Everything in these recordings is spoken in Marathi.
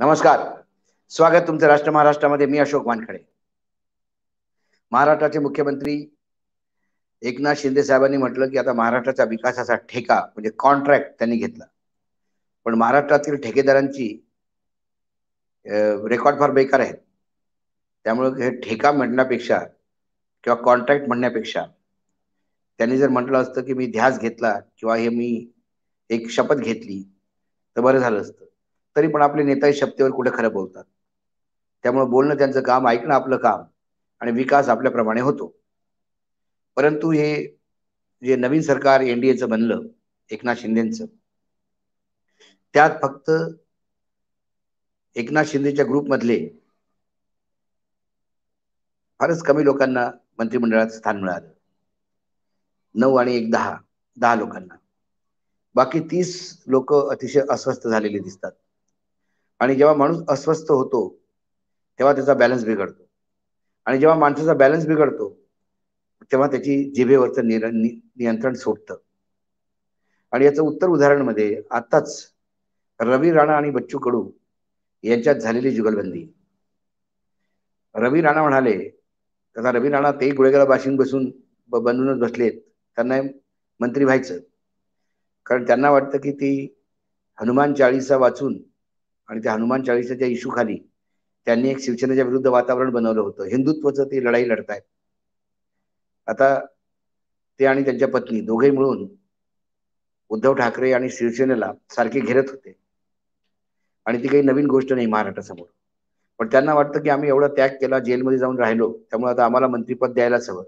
नमस्कार. स्वागत तुमचं राष्ट्र महाराष्ट्रामध्ये. मी अशोक वानखडे. महाराष्ट्राचे मुख्यमंत्री एकनाथ शिंदे साहेबांनी म्हटलं की आता महाराष्ट्राच्या विकासाचा ठेका म्हणजे कॉन्ट्रॅक्ट त्यांनी घेतला. पण महाराष्ट्रातील ठेकेदारांची रेकॉर्ड फार बेकार आहेत. त्यामुळे हे ठेका म्हणण्यापेक्षा किंवा कॉन्ट्रॅक्ट म्हणण्यापेक्षा त्यांनी जर म्हटलं असतं की मी ध्यास घेतला किंवा हे मी एक शपथ घेतली तर बरं झालं असतं. तरी पण आपले नेता शब्देवर कुठे खरं बोलतात. त्यामुळे बोलणं त्यांचं काम ऐकणं आपलं काम आणि विकास आपल्याप्रमाणे होतो. परंतु हे जे नवीन सरकार एनडीएचं बनलं एकनाथ शिंदेचं त्यात फक्त एकनाथ शिंदेच्या ग्रुपमधले फारच कमी लोकांना मंत्रिमंडळात स्थान मिळालं. नऊ आणि एक दहा दहा लोकांना. बाकी तीस लोक अतिशय अस्वस्थ झालेले दिसतात. आणि जेव्हा माणूस अस्वस्थ होतो तेव्हा त्याचा बॅलन्स बिघडतो. आणि जेव्हा माणसाचा बॅलन्स बिघडतो तेव्हा त्याची जिभेवरचं नियंत्रण सुटतं आणि याचं उत्तर उदाहरणमध्ये आताच रवी राणा आणि बच्चू कडू यांच्यात झालेली जुगलबंदी. रवी राणा म्हणाले त्याचा रवी राणा ते गुळेगाला बाशिंग बसून बनवूनच बसलेत. त्यांना मंत्री व्हायचं. कारण त्यांना वाटतं की ती हनुमान चाळीसा वाचून आणि त्या हनुमान चाळीसाच्या इशू खाली त्यांनी एक शिवसेनेच्या विरुद्ध वातावरण बनवलं होतं. हिंदुत्वाचं ते लढाई लढतायत. आता ते आणि त्यांच्या पत्नी दोघे मिळून उद्धव ठाकरे आणि शिवसेनेला सारखे घेरत होते. आणि ती काही नवीन गोष्ट नाही महाराष्ट्रासमोर. पण त्यांना वाटतं की आम्ही एवढा त्याग केला जेलमध्ये जाऊन राहिलो त्यामुळे आता आम्हाला मंत्रीपद द्यायलाच हवं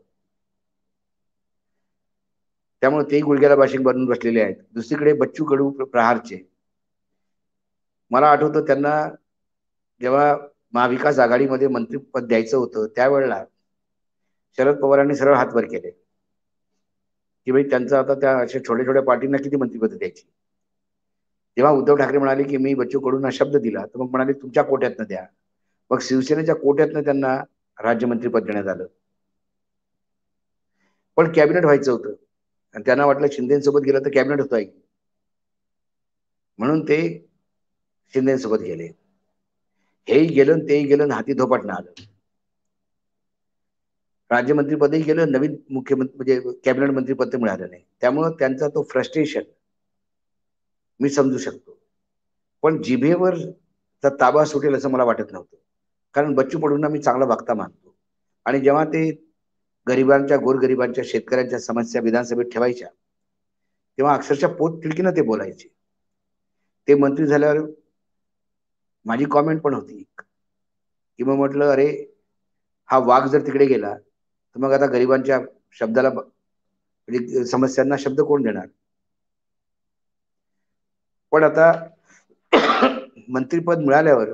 त्यामुळे तेही गुडघ्याला भाषिक बनून बसलेले आहेत. दुसरीकडे बच्चू कडू प्रहारचे मला आठवतं त्यांना जेव्हा महाविकास आघाडीमध्ये मंत्रीपद द्यायचं होतं त्यावेळेला शरद पवारांनी सरळ हात वर केले. की भाई त्यांचं आता त्या अशा छोट्या छोट्या पार्टींना किती मंत्रीपद द्यायची? जेव्हा उद्धव ठाकरे म्हणाले की मी बच्चू हा शब्द दिला तर मग म्हणाले तुमच्या कोट्यातनं द्या. मग शिवसेनेच्या कोट्यातनं त्यांना राज्यमंत्रीपद देण्यात आलं. पण कॅबिनेट व्हायचं होतं. आणि त्यांना वाटलं शिंदेसोबत गेलं तर कॅबिनेट होतं आहे म्हणून ते शिंदेसोबत गेले. हेही गेलं तेही गेलं हाती धोपाटणं आलं. राज्यमंत्रीपदही गेलं नवीन मुख्यमंत्री म्हणजे कॅबिनेट मंत्रीपद मिळालं नाही. त्यामुळं त्यांचा तो फ्रस्ट्रेशन मी समजू शकतो. पण जिभेवर ताबा सुटेल असं मला वाटत नव्हतं. कारण बच्चू कडूंना मी चांगला वक्ता मानतो. आणि जेव्हा ते गरिबांच्या गोरगरिबांच्या शेतकऱ्यांच्या समस्या विधानसभेत ठेवायच्या तेव्हा अक्षरशः पोट तिडकीनं ते बोलायचे. ते मंत्री झाल्यावर माझी कॉमेंट पण होती की मग म्हटलं अरे हा वाघ जर तिकडे गेला तर मग आता गरिबांच्या शब्दाला म्हणजे समस्यांना शब्द कोण देणार? पण आता मंत्रीपद मिळाल्यावर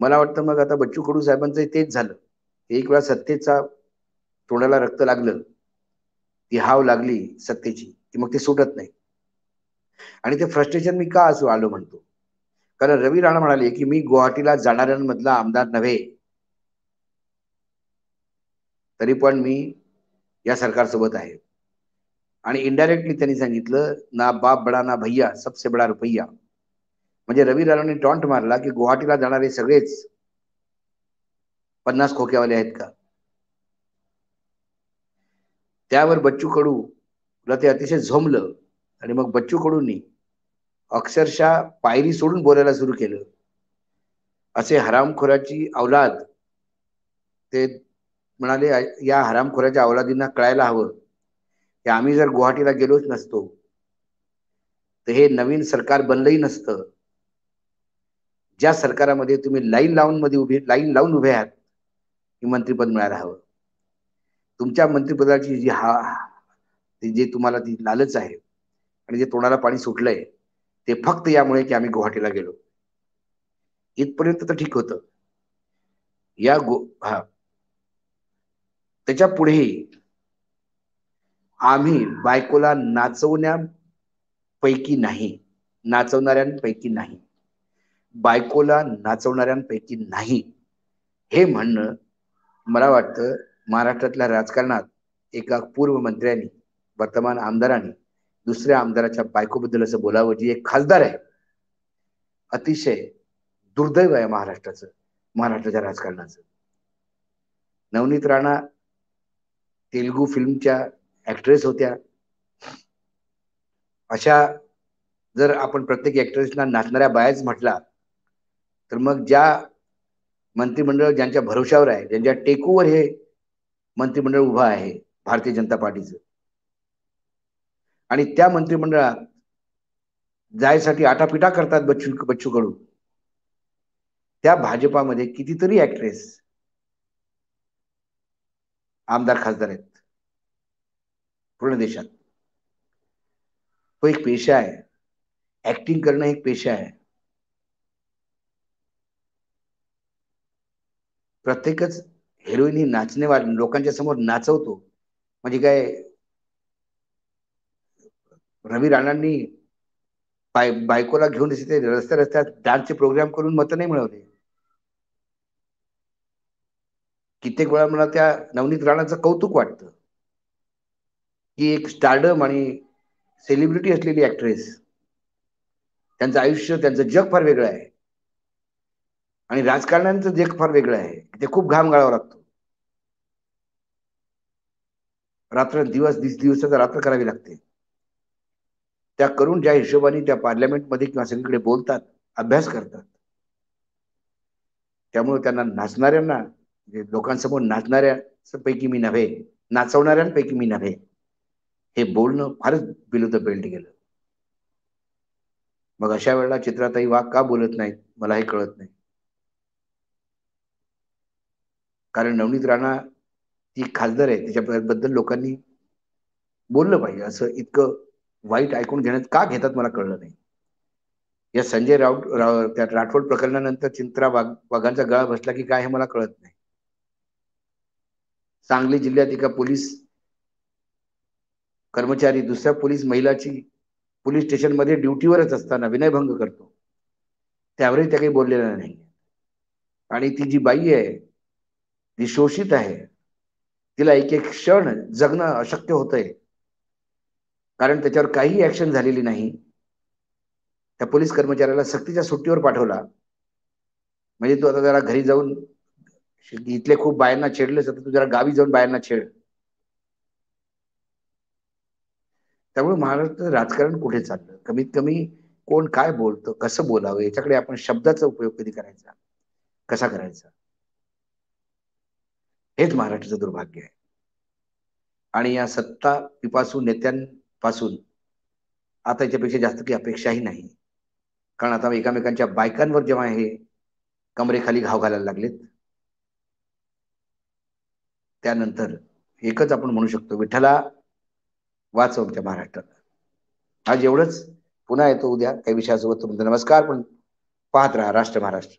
मला वाटतं मग आता बच्चू कडू साहेबांचं तेच झालं. एक वेळा सत्तेचा तोंडाला रक्त लागलं ती हाव लागली सत्तेची की मग ते सुटत नाही. आणि ते फ्रस्ट्रेशन मी का असू आलो म्हणतो? कारण रवी राणा म्हणाले की मी गुवाहाटीला जाणाऱ्यांमधला आमदार नव्हे. तरी पण मी या सरकारसोबत आहे. आणि इनडायरेक्टली त्यांनी सांगितलं ना बाप बडा ना भैया सबसे बडा रुपैया. म्हणजे रवी राणाने टॉन्ट मारला की गुवाहाटीला जाणारे सगळेच पन्नास खोक्यावाले आहेत का? त्यावर बच्चू कडू ते अतिशय झोमलं. आणि मग बच्चू कडूंनी अक्षरशः पायरी सोडून बोलायला सुरू केलं. असे हरामखोराची अवलाद ते म्हणाले या हरामखोराच्या अवलादींना कळायला हवं. की आम्ही जर गुवाहाटीला गेलोच नसतो तर हे नवीन सरकार बनलंही नसतं. ज्या सरकारामध्ये तुम्ही लाईन लावून मध्ये उभे लाईन लावून उभे आहात हे मंत्रीपद मिळायला हवं. तुमच्या मंत्रिपदाची जी हा जे तुम्हाला ती लालच आहे आणि जे तोंडाला पाणी सुटलंय ते फक्त यामुळे की आम्ही गुवाहाटीला गेलो. इथपर्यंत तर ठीक होतं. या गो हा. त्याच्या पुढेही आम्ही बायकोला नाचवण्यापैकी नाही नाचवणाऱ्यांपैकी नाही बायकोला नाचवणाऱ्यांपैकी नाही हे म्हणणं मला वाटतं महाराष्ट्रातल्या राजकारणात एका पूर्व मंत्र्यांनी वर्तमान आमदारांनी दुसऱ्या आमदाराच्या बायकोबद्दल असं बोलावं जी एक खासदार आहे अतिशय दुर्दैव आहे महाराष्ट्राचं महाराष्ट्राच्या राजकारणाचं. नवनीत राणा तेलुगू फिल्मच्या ऍक्ट्रेस होत्या. अशा जर आपण प्रत्येक ऍक्ट्रेसना नाचणाऱ्या बायाच म्हटला तर मग ज्या मंत्रिमंडळ ज्यांच्या भरोशावर आहे ज्यांच्या टेकूवर हे मंत्रिमंडळ उभं आहे भारतीय जनता पार्टीचं आणि त्या मंत्रिमंडळात जायसाठी आटापिटा करतात बच्चू बच्चू कडू त्या भाजपामध्ये कितीतरी ऍक्ट्रेस आमदार खासदार आहेत. पूर्ण देशात. तो एक पेशा आहे. ऍक्टिंग करणं एक पेशा आहे. प्रत्येकच हिरोईन ही नाचणे लोकांच्या समोर नाचवतो. म्हणजे काय रवी राणांनी बाय बायकोला घेऊन तिथे रस्त्या रस्त्यात डान्सचे प्रोग्राम करून मत नाही मिळवले. कित्येक वेळा मला त्या नवनीत राणाचं कौतुक वाटतं. की एक स्टार्डम आणि सेलिब्रिटी असलेली ऍक्ट्रेस त्यांचं आयुष्य त्यांचं जग फार वेगळं आहे. आणि राजकारण्यांचं जग फार वेगळं आहे. ते खूप घाम गाळावा लागतो. रात्र दिवस दिस दिवसाचा रात्र करावी लागते. त्या करून ज्या हिशोबाने त्या पार्लमेंटमध्ये किंवा सगळीकडे बोलतात अभ्यास करतात. त्यामुळे त्यांना नाचणाऱ्यांना म्हणजे लोकांसमोर नाचणाऱ्या पैकी मी नव्हे नाचवणाऱ्यांपैकी मी नव्हे हे बोलणं फारच बिलो द बेल्ट गेलं. मग अशा वेळेला चित्राताई वाघ का बोलत नाहीत मला हे कळत नाही. कारण नवनीत राणा ती खासदार आहे त्याच्याबद्दल लोकांनी बोललं पाहिजे. असं इतकं वाईट ऐकून घेण्यात का घेतात मला कळलं नाही. या संजय राऊत राव त्या राठोड प्रकरणानंतर चिंत्रा वाघ वाघांचा गळा बसला की काय हे मला कळत नाही. सांगली जिल्ह्यात एका पोलीस कर्मचारी दुसऱ्या पोलीस महिलाची पोलीस स्टेशनमध्ये ड्युटीवरच असताना विनयभंग करतो. त्यावरही त्या काही बोललेला नाही आणि ती जी बाई आहे ती शोषित आहे. तिला एक एक क्षण जगणं अशक्य होतंय. कारण त्याच्यावर काही ऍक्शन झालेली नाही. त्या पोलीस कर्मचाऱ्याला सक्तीच्या सुट्टीवर पाठवला. म्हणजे तू आता जरा घरी जाऊन इथले खूप बायांना छेडलेस तर तू जरा गावी जाऊन बायांना छेड. त्यामुळे महाराष्ट्र राजकारण कुठे चाललं? कमीत कमी कोण काय बोलतं कसं बोलावं याच्याकडे आपण शब्दाचा उपयोग कधी करायचा? कसा करायचा? हेच महाराष्ट्राचं दुर्भाग्य आहे. आणि या सत्ता नेत्यां पासून आता याच्यापेक्षा जास्त काही अपेक्षाही नाही. कारण आता एकामेकांच्या बायकांवर जेव्हा हे कमरेखाली घाव घालायला लागलेत त्यानंतर एकच आपण म्हणू शकतो विठ्ठला वाचव आमच्या महाराष्ट्रात. आज एवढंच. पुन्हा येतो उद्या. काही विषयासोबत तुमचा नमस्कार. पण पाहत राहा राष्ट्र महाराष्ट्र.